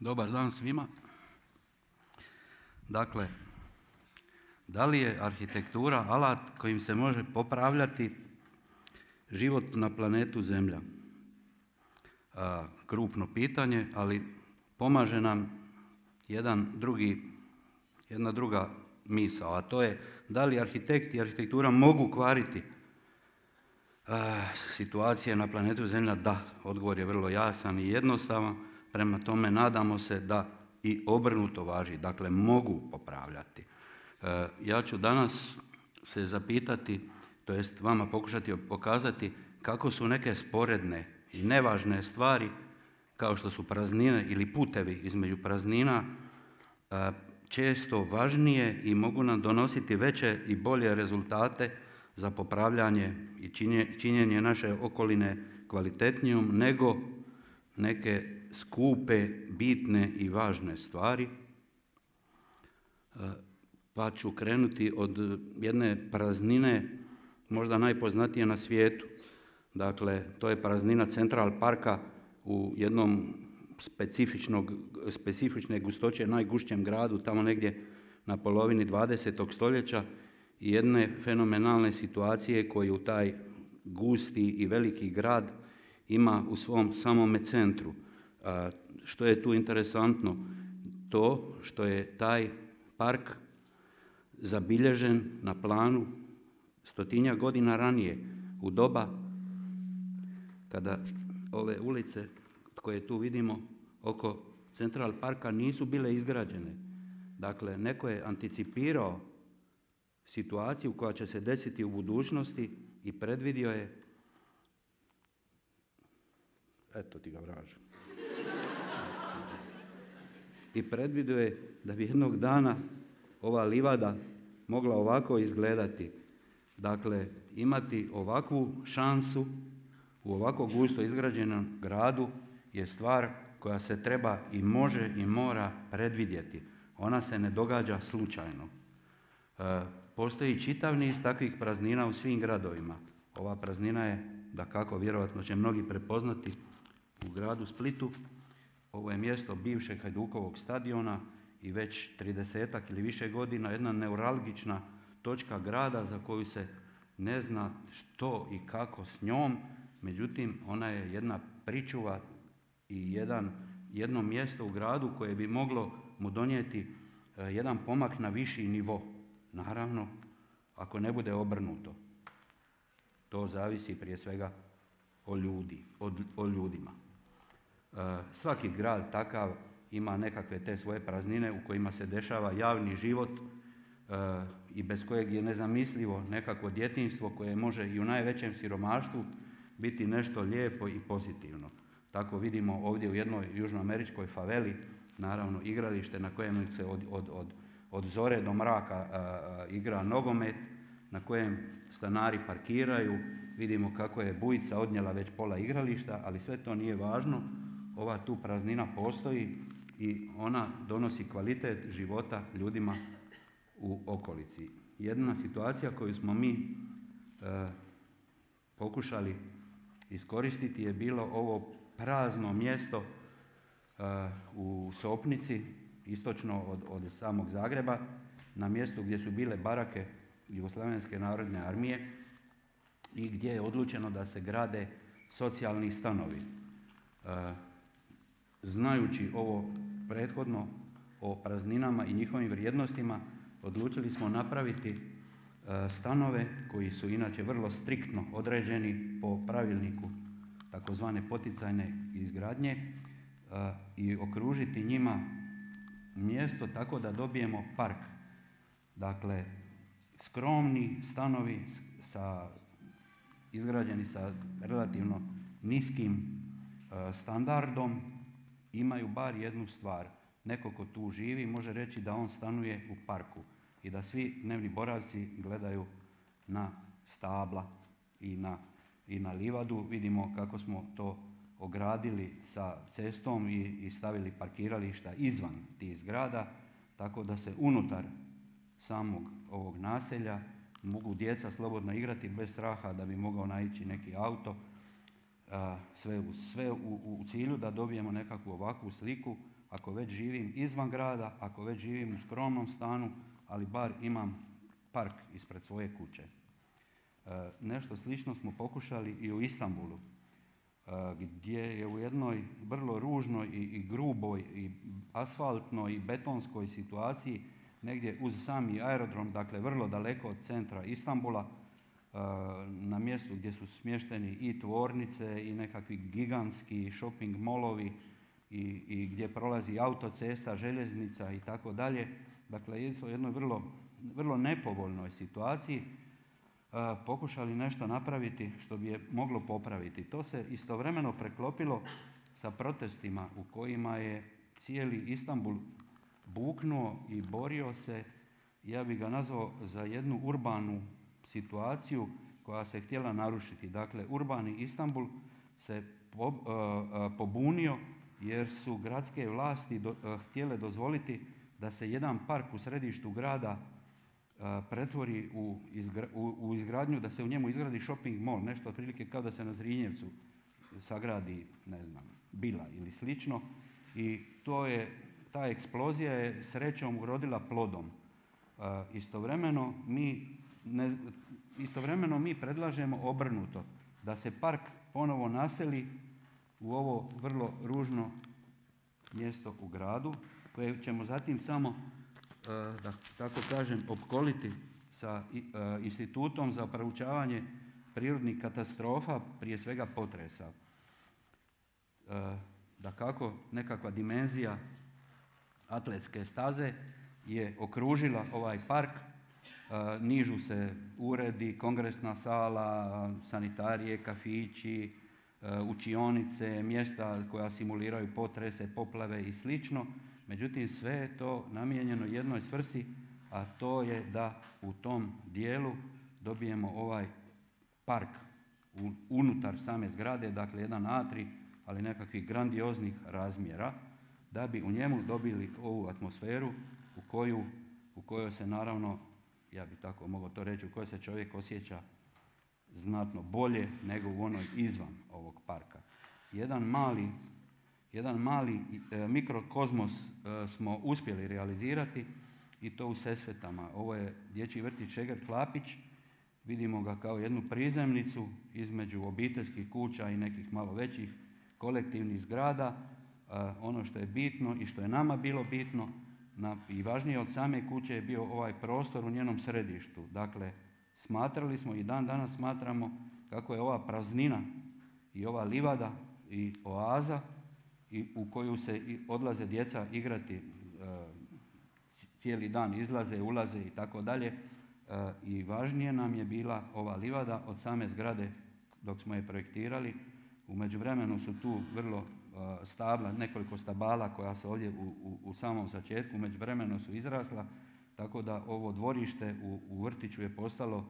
Dobar dan svima. Dakle, da li je arhitektura alat kojim se može popravljati život na planetu Zemlja? A, krupno pitanje, ali pomaže nam jedan drugi, jedna druga misao, a to je da li arhitekt i arhitektura mogu kvariti situacije na planetu Zemlja? Da, odgovor je vrlo jasan i jednostavan. Prema tome nadamo se da i obrnuto važi, dakle mogu popravljati. E, ja ću danas se zapitati, to jest vama pokušati pokazati kako su neke sporedne i nevažne stvari kao što su praznine ili putevi između praznina e, često važnije i mogu nam donositi veće i bolje rezultate za popravljanje i činjenje naše okoline kvalitetnijom nego neke skupe, bitne i važne stvari. E, pa ću krenuti od jedne praznine, možda najpoznatije na svijetu. Dakle, to je praznina Central Parka u jednom specifične gustoće najgušćem gradu, tamo negdje na polovini 20. stoljeća i jedne fenomenalne situacije koju taj gusti i veliki grad ima u svom samome centru. A što je tu interesantno? To što je taj park zabilježen na planu stotinja godina ranije, u doba kada ove ulice koje tu vidimo oko Central Parka nisu bile izgrađene. Dakle, neko je anticipirao situaciju koja će se desiti u budućnosti i predvidio je eto ti ga vraža. I predvidio je da bi jednog dana ova livada mogla ovako izgledati. Dakle, imati ovakvu šansu u ovako gusto izgrađenom gradu je stvar koja se treba i može i mora predvidjeti. Ona se ne događa slučajno. E, postoji čitav niz takvih praznina u svim gradovima. Ova praznina je, da kako vjerojatno će mnogi prepoznati, u gradu Splitu. Ovo je mjesto bivšeg Hajdukovog stadiona i već 30 ili više godina jedna neuralgična točka grada za koju se ne zna što i kako s njom, međutim ona je jedna pričuva i jedan, jedno mjesto u gradu koje bi moglo mu donijeti e, jedan pomak na viši nivo. Naravno, ako ne bude obrnuto. To zavisi prije svega o, ljudi, o ljudima. E, svaki grad takav ima nekakve te svoje praznine u kojima se dešava javni život e, i bez kojeg je nezamislivo nekakvo djetinstvo koje može i u najvećem siromaštvu biti nešto lijepo i pozitivno. Tako vidimo ovdje u jednoj južnoameričkoj faveli, naravno igralište na kojem se od, od, od, od zore do mraka e, igra nogomet, na kojem stanari parkiraju, vidimo kako je bujica odnijela već pola igrališta, ali sve to nije važno. Ova tu praznina postoji i ona donosi kvalitet života ljudima u okolici. Jedna situacija koju smo mi e, pokušali iskoristiti je bilo ovo prazno mjesto e, u Sopnici, istočno od, od samog Zagreba, na mjestu gdje su bile barake Jugoslavenske narodne armije i gdje je odlučeno da se grade socijalni stanovi. E, znajući ovo prethodno o prazninama i njihovim vrijednostima, odlučili smo napraviti e, stanove koji su inače vrlo striktno određeni po pravilniku takozvane poticajne izgradnje e, i okružiti njima mjesto tako da dobijemo park. Dakle, skromni stanovi sa, izgrađeni sa relativno niskim e, standardom imaju bar jednu stvar. Neko ko tu živi može reći da on stanuje u parku i da svi dnevni boravci gledaju na stabla i na, i na livadu. Vidimo kako smo to ogradili sa cestom i, i stavili parkirališta izvan tih zgrada, tako da se unutar samog ovog naselja mogu djeca slobodno igrati bez straha da bi mogao naići neki auto sve, u, sve u, u cilju da dobijemo nekakvu ovakvu sliku, ako već živim izvan grada, ako već živim u skromnom stanu, ali bar imam park ispred svoje kuće. E, nešto slično smo pokušali i u Istanbulu, e, gdje je u jednoj vrlo ružnoj i, gruboj i asfaltnoj i betonskoj situaciji negdje uz sami aerodrom, dakle vrlo daleko od centra Istambula, e, na mjestu gdje su smješteni i tvornice i nekakvi gigantski shopping molovi i, i gdje prolazi autocesta, željeznica i tako dalje. Dakle, je u jednoj vrlo, vrlo nepovoljnoj situaciji pokušali nešto napraviti što bi je moglo popraviti. To se istovremeno preklopilo sa protestima u kojima je cijeli Istanbul buknuo i borio se, ja bih ga nazvao za jednu urbanu situaciju koja se htjela narušiti. Dakle, urbani Istanbul se pobunio jer su gradske vlasti htjele dozvoliti da se jedan park u središtu grada pretvori u, u, izgradnju, da se u njemu izgradi shopping mall, nešto otprilike kao da se na Zrinjevcu sagradi, ne znam, bila ili slično. I to je, ta eksplozija je srećom urodila plodom. istovremeno mi istovremeno mi predlažemo obrnuto, da se park ponovo naseli u ovo vrlo ružno mjesto u gradu, koje ćemo zatim samo E, da tako kažem, opkoliti sa e, institutom za proučavanje prirodnih katastrofa, prije svega potresa. E, da kako nekakva dimenzija atletske staze je okružila ovaj park, nižu se uredi, kongresna sala, sanitarije, kafići, učionice, mjesta koja simuliraju potrese, poplave i slično. Međutim, sve je to namijenjeno jednoj svrsi, a to je da u tom dijelu dobijemo ovaj park unutar same zgrade, dakle jedan atri, ali nekakvih grandioznih razmjera, da bi u njemu dobili ovu atmosferu u, u kojoj se naravno, ja bi tako mogao to reći, u kojoj se čovjek osjeća znatno bolje nego u onoj izvan ovog parka. Jedan mali jedan mali e, mikrokozmos e, smo uspjeli realizirati i to u Sesvetama. Ovo je dječji vrtić Šeger Klapić. Vidimo ga kao jednu prizemnicu između obiteljskih kuća i nekih malo većih kolektivnih zgrada. E, ono što je bitno i što je nama bilo bitno i važnije od same kuće je bio ovaj prostor u njenom središtu. Dakle, smatrali smo i dan danas smatramo kako je ova praznina i ova livada i oaza u koju se odlaze djeca igrati e, cijeli dan, izlaze, ulaze i tako dalje. E, I važnije nam je bila ova livada od same zgrade dok smo je projektirali. U međuvremenu su tu vrlo stabla, nekoliko stabala koja su ovdje u, u, samom začetku, u međuvremenu su izrasla, tako da ovo dvorište u, u vrtiću je postalo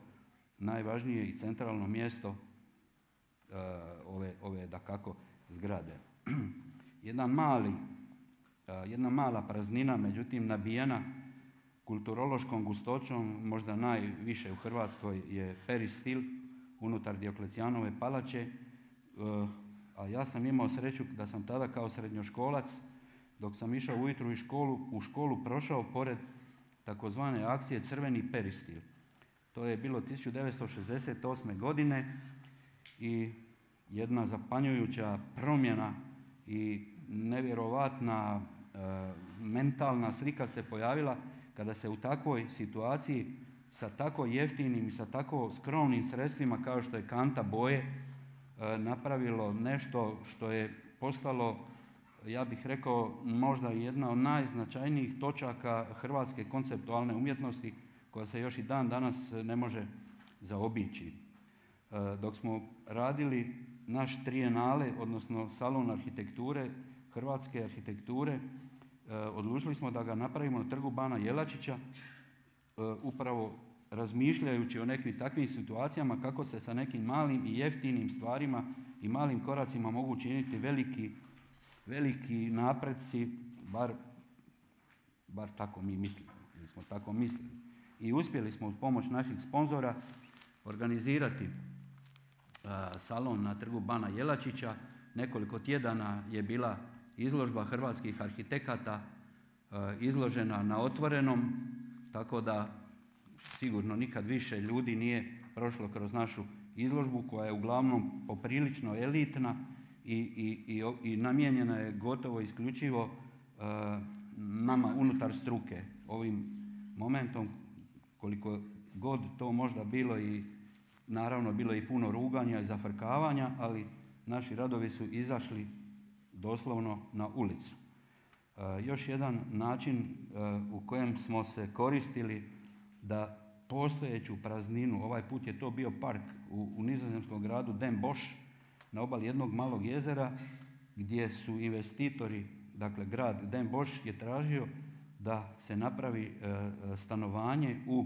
najvažnije i centralno mjesto ove, ove da kako zgrade. jedan mali, jedna mala praznina, međutim nabijena kulturološkom gustoćom, možda najviše u Hrvatskoj je peristil unutar Dioklecijanove palače, e, a ja sam imao sreću da sam tada kao srednjoškolac, dok sam išao ujutru u školu, u školu prošao pored takozvane akcije Crveni peristil. To je bilo 1968. godine i jedna zapanjujuća promjena i nevjerovatna e, mentalna slika se pojavila kada se u takvoj situaciji sa tako jeftinim i sa tako skromnim sredstvima kao što je kanta boje napravilo nešto što je postalo ja bih rekao možda jedna od najznačajnijih točaka hrvatske konceptualne umjetnosti koja se još i dan danas ne može zaobići. E, dok smo radili naš trijenale, odnosno salon arhitekture, hrvatske arhitekture, e, odlučili smo da ga napravimo na trgu Bana Jelačića, e, upravo razmišljajući o nekim takvim situacijama kako se sa nekim malim i jeftinim stvarima i malim koracima mogu činiti veliki, veliki napreci, bar, bar tako mi mislimo, ili smo tako mislili. I uspjeli smo uz pomoć naših sponzora organizirati salon na trgu Bana Jelačića. Nekoliko tjedana je bila izložba hrvatskih arhitekata izložena na otvorenom, tako da sigurno nikad više ljudi nije prošlo kroz našu izložbu koja je uglavnom poprilično elitna i, i, i namijenjena je gotovo isključivo nama unutar struke. Ovim momentom koliko god to možda bilo i naravno bilo i puno ruganja i zafrkavanja, ali naši radovi su izašli doslovno na ulicu. Još jedan način u kojem smo se koristili da postojeću prazninu, ovaj put je to bio park u, nizozemskom gradu Den Bosch na obali jednog malog jezera gdje su investitori, dakle grad Den Bosch je tražio da se napravi stanovanje u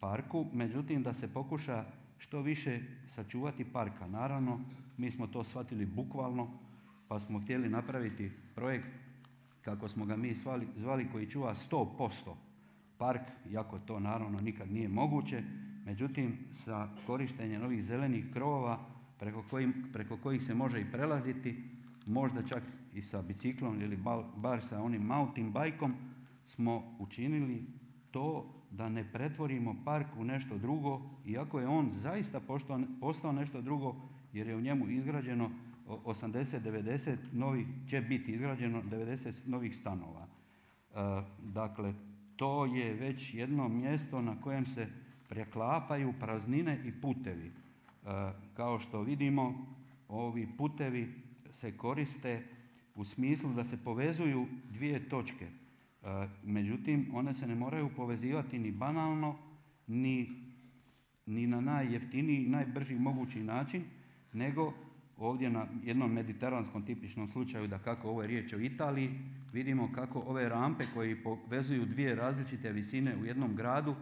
parku, međutim da se pokuša što više sačuvati parka. Naravno, mi smo to shvatili bukvalno pa smo htjeli napraviti projekt kako smo ga mi zvali koji čuva 100% park, iako to naravno nikad nije moguće, međutim sa korištenjem ovih zelenih krovova preko, preko kojih se može i prelaziti, možda čak i sa biciklom ili bar sa onim mountain bajkom smo učinili to da ne pretvorimo park u nešto drugo, iako je on zaista postao nešto drugo jer je u njemu izgrađeno 80-90 novih, će biti izgrađeno 90 novih stanova. E, dakle, to je već jedno mjesto na kojem se preklapaju praznine i putevi. E, kao što vidimo, ovi putevi se koriste u smislu da se povezuju dvije točke. E, međutim, one se ne moraju povezivati ni banalno, ni, ni na najjeftiniji, najbrži mogući način, nego ovdje na jednom mediteranskom tipičnom slučaju, da kako ovo je riječ o Italiji, vidimo kako ove rampe koje povezuju dvije različite visine u jednom gradu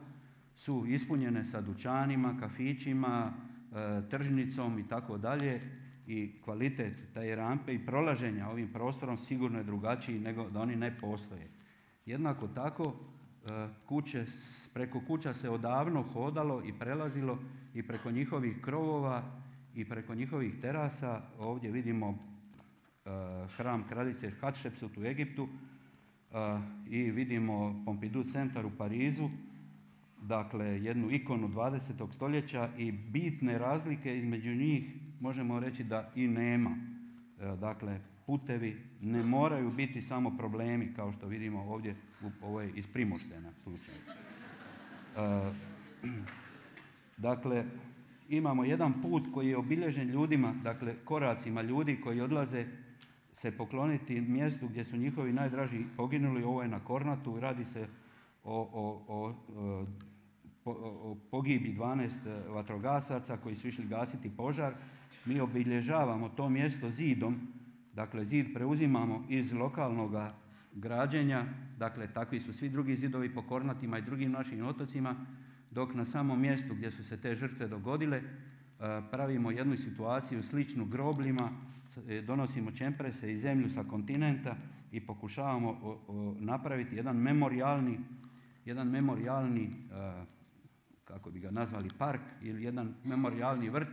su ispunjene sa dućanima, kafićima, e, tržnicom i tako dalje i kvalitet te rampe i prolaženja ovim prostorom sigurno je drugačiji nego da oni ne postoje. Jednako tako e, kuće, preko kuća se odavno hodalo i prelazilo i preko njihovih krovova i preko njihovih terasa. Ovdje vidimo hram kraljice Hatshepsut u Egiptu e, i vidimo Pompidou centar u Parizu, dakle jednu ikonu 20. stoljeća i bitne razlike između njih možemo reći da i nema. Dakle, putevi ne moraju biti samo problemi kao što vidimo ovdje, ovo je iz Primoštena slučaj. Dakle, imamo jedan put koji je obilježen ljudima, dakle koracima ljudi koji odlaze se pokloniti mjestu gdje su njihovi najdraži poginuli, ovo je na Kornatu, radi se o, o, o, pogibi 12 vatrogasaca koji su išli gasiti požar. Mi obilježavamo to mjesto zidom Dakle, zid preuzimamo iz lokalnog građenja, dakle takvi su svi drugi zidovi po Kornatima i drugim našim otocima, dok na samom mjestu gdje su se te žrtve dogodile e, pravimo jednu situaciju sličnu grobljima, e, donosimo čemprese i zemlju sa kontinenta i pokušavamo napraviti jedan memorijalni, jedan memorijalni, e, kako bi ga nazvali, park ili jedan memorijalni vrt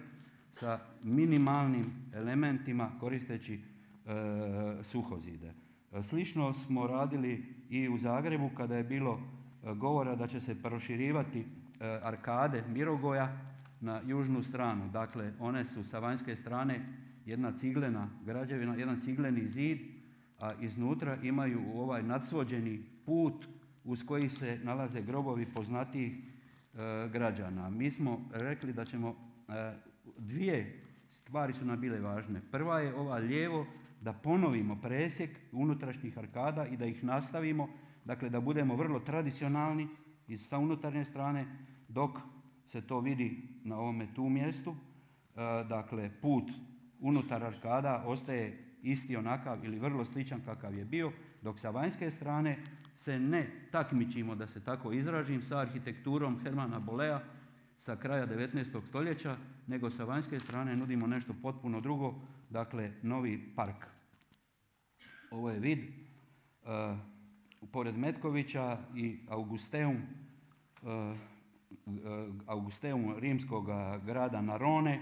sa minimalnim elementima koristeći E, suhozide. E, slično smo radili i u Zagrebu kada je bilo e, govora da će se proširivati arkade Mirogoja na južnu stranu. Dakle, one su sa vanjske strane jedna ciglena građevina, jedan cigleni zid, a iznutra imaju ovaj nadsvođeni put uz koji se nalaze grobovi poznatijih građana. Mi smo rekli da ćemo, dvije stvari su nam bile važne. Prva je ova lijevo da ponovimo presjek unutrašnjih arkada i da ih nastavimo, dakle da budemo vrlo tradicionalni i sa unutarnje strane dok se to vidi na ovome tu mjestu. E, dakle, put unutar arkada ostaje isti onakav ili vrlo sličan kakav je bio, dok sa vanjske strane se ne takmičimo, da se tako izražim, sa arhitekturom Hermana Bolea sa kraja 19. stoljeća, nego sa vanjske strane nudimo nešto potpuno drugo, dakle novi park. Ovo je vid uh, pored Metkovića i Augusteum, uh, Augusteum rimskog grada Narone,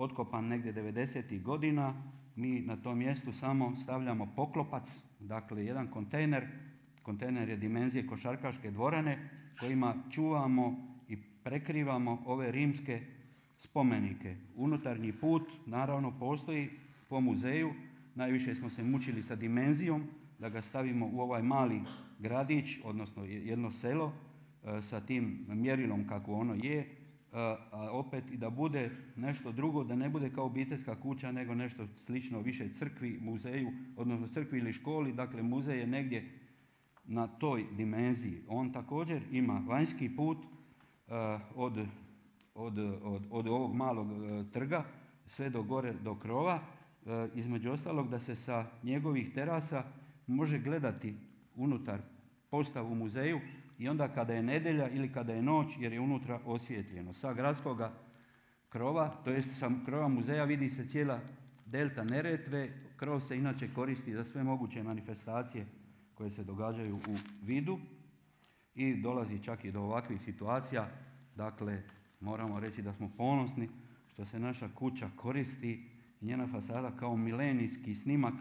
otkopan negdje 90. godina mi na tom mjestu samo stavljamo poklopac, dakle jedan kontejner, kontejner je dimenzije košarkaške dvorane kojima čuvamo i prekrivamo ove rimske spomenike. Unutarnji put naravno postoji po muzeju, najviše smo se mučili sa dimenzijom da ga stavimo u ovaj mali gradić, odnosno jedno selo e, sa tim mjerilom kako ono je, a opet i da bude nešto drugo, da ne bude kao obiteljska kuća nego nešto slično više crkvi, muzeju, odnosno crkvi ili školi. Dakle, muzej je negdje na toj dimenziji. On također ima vanjski put od, od, od, od ovog malog e, trga sve do gore do krova. E, između ostalog da se sa njegovih terasa može gledati unutar postavu u muzeju i onda kada je nedjelja ili kada je noć jer je unutra osvjetljeno. Sa gradskoga krova, to jest sa krova muzeja vidi se cijela delta Neretve. Krov se inače koristi za sve moguće manifestacije koje se događaju u vidu i dolazi čak i do ovakvih situacija. Dakle, moramo reći da smo ponosni što se naša kuća koristi i njena fasada kao milenijski snimak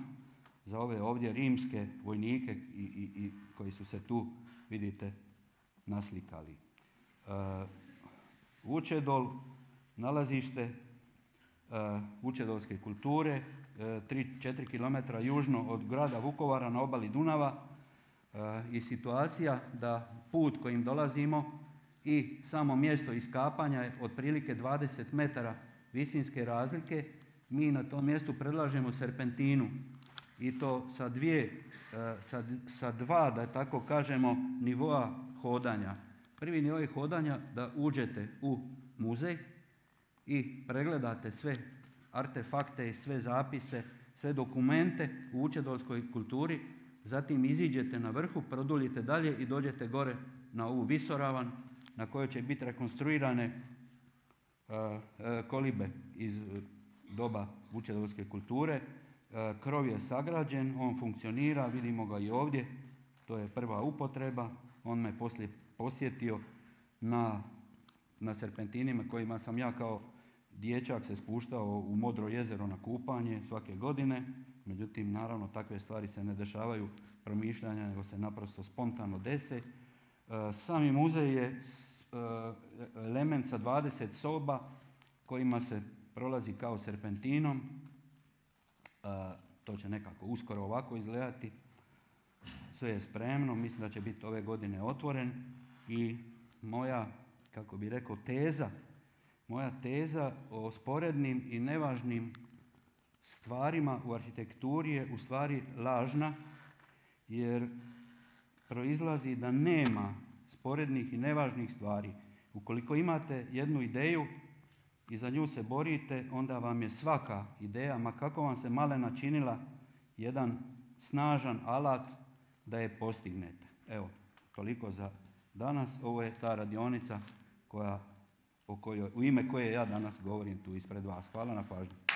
za ove ovdje rimske vojnike i, i, i koji su se tu, vidite, naslikali. Uh, Vučedol, nalazište uh, Vučedolske kulture, 3-4 km južno od grada Vukovara na obali Dunava i situacija da put kojim dolazimo i samo mjesto iskapanja je otprilike 20 metara visinske razlike. Mi na tom mjestu predlažemo serpentinu i to sa dvije, sa dva, da tako kažemo, nivoa hodanja. Prvi nivo je hodanja da uđete u muzej i pregledate sve artefakte i sve zapise, sve dokumente u učedolskoj kulturi, zatim iziđete na vrhu, produljite dalje i dođete gore na ovu visoravan na kojoj će biti rekonstruirane kolibe iz doba učedolske kulture. krov je sagrađen, on funkcionira, vidimo ga i ovdje, to je prva upotreba. On me poslije posjetio na, na serpentinima kojima sam ja kao dječak se spuštao u Modro jezero na kupanje svake godine. Međutim, naravno, takve stvari se ne dešavaju promišljanja, nego se naprosto spontano dese. E, sami muzej je element sa 20 soba kojima se prolazi kao serpentinom. E, to će nekako uskoro ovako izgledati sve je spremno, mislim da će biti ove godine otvoren i moja, kako bi rekao, teza, moja teza o sporednim i nevažnim stvarima u arhitekturi je u stvari lažna jer proizlazi da nema sporednih i nevažnih stvari. Ukoliko imate jednu ideju i za nju se borite, onda vam je svaka ideja, ma kako vam se malena činila, jedan snažan alat da je postignete. Evo, toliko za danas. Ovo je ta radionica koja, u ime koje ja danas govorim tu ispred vas. Hvala na pažnju.